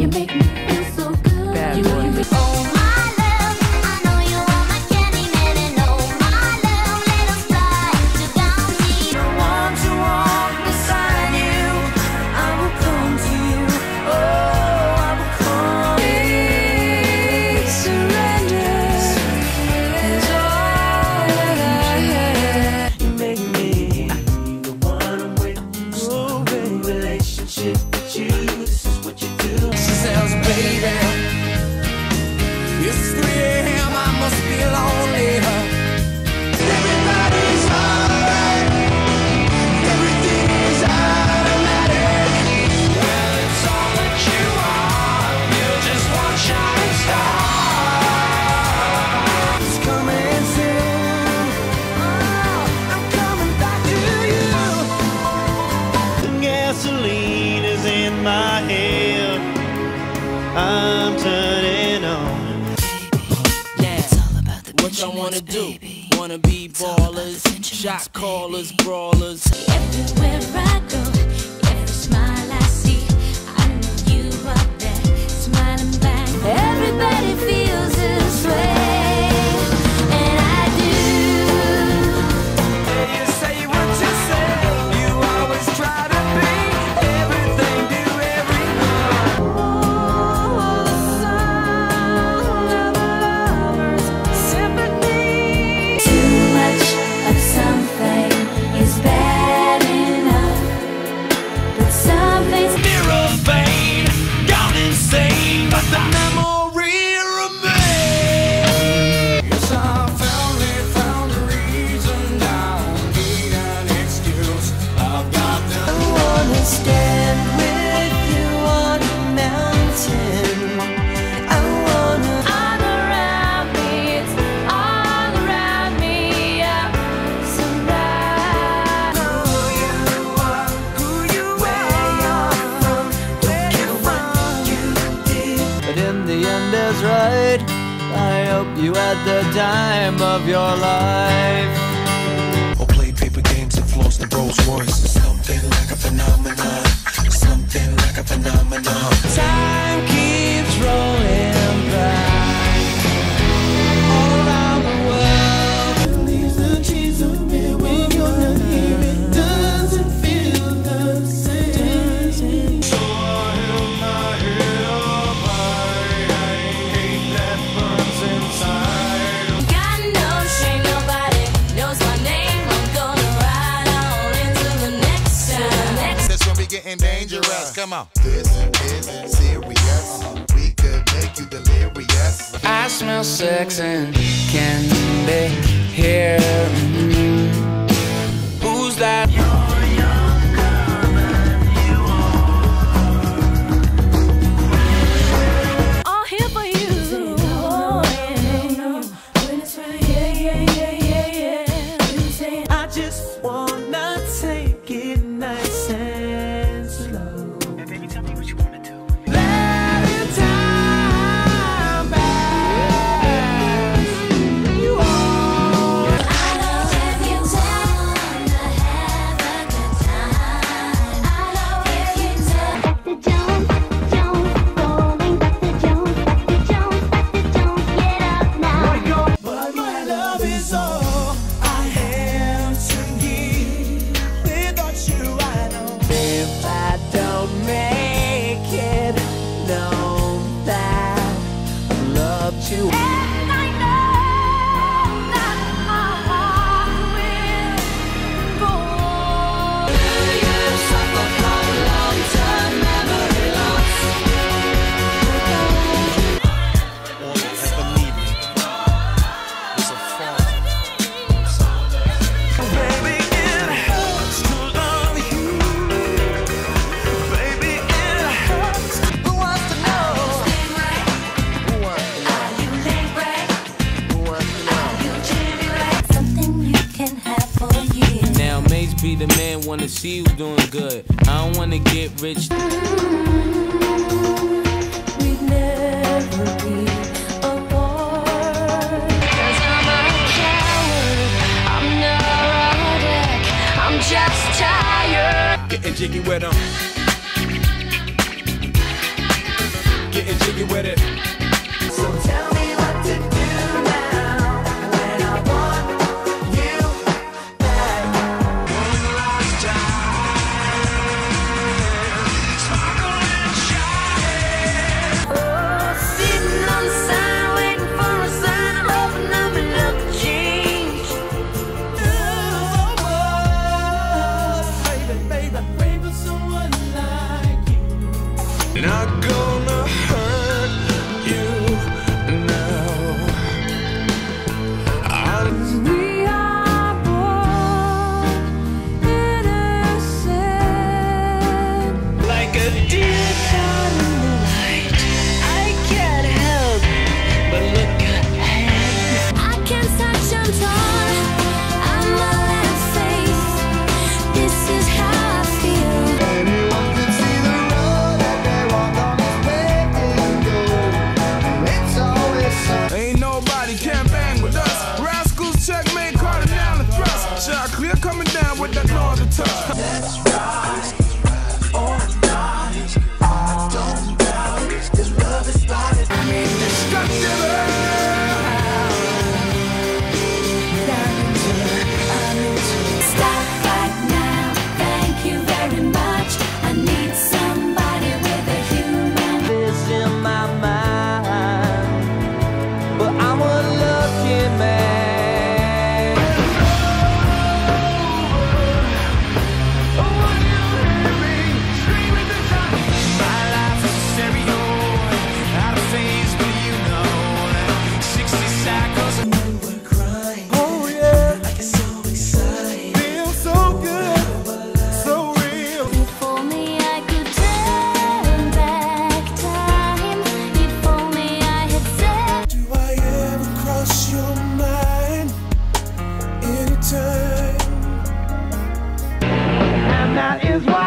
You make me It's free. Wanna be ballers, shot callers, brawlers. Everywhere I go. ride. I hope you had the time of your life. Or played paper games and flossed the Rolls Royce. Something like a phenomenon. Something like a phenomenon. Time Come. This is serious. We could make you delirious. I smell sex and can they hear? Mm -hmm. Who's that? good. I don't wanna get rich. Just tired. Getting jiggy with them. Getting jiggy with it. Is why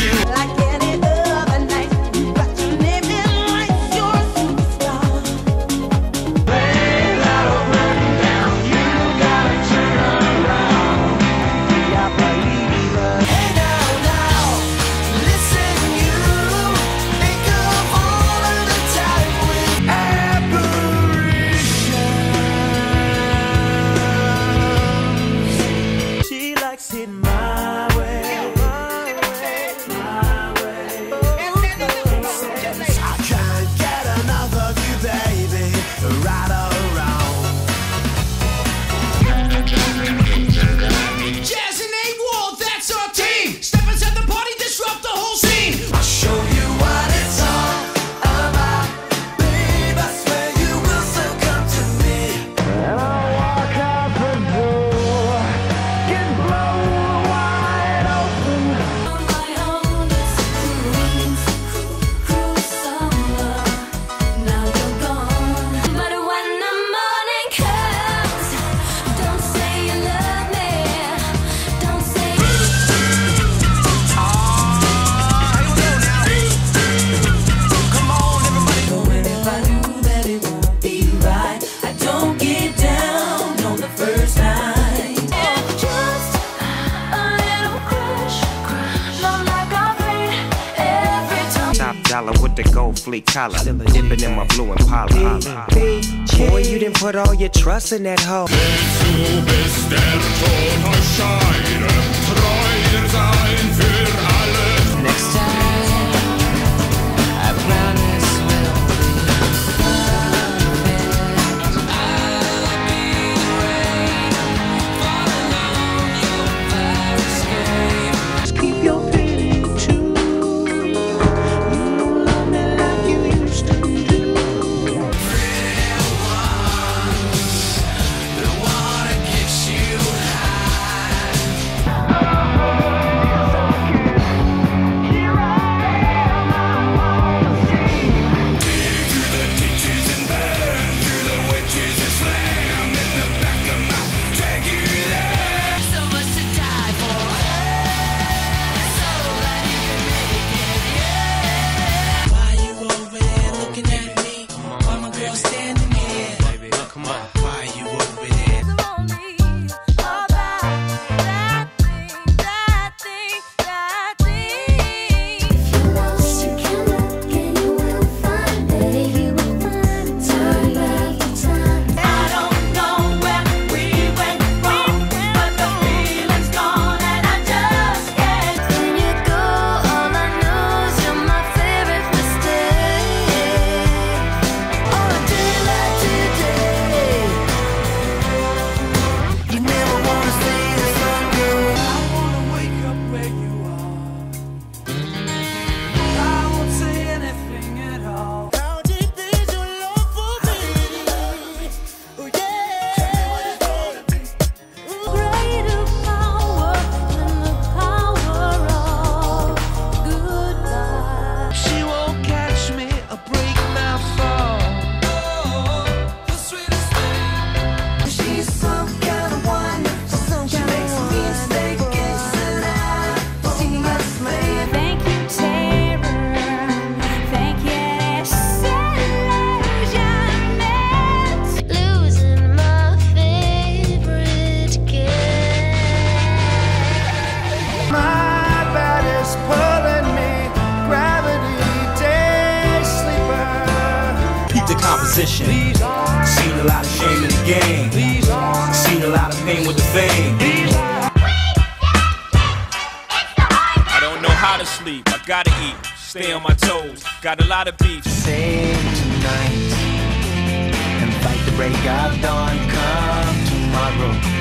you. Like fleek collar. Dipping in my blue and Impala. Boy, you didn't put all your trust in that hoe. Got a lot of beef. Save tonight and fight the break of dawn. Come tomorrow.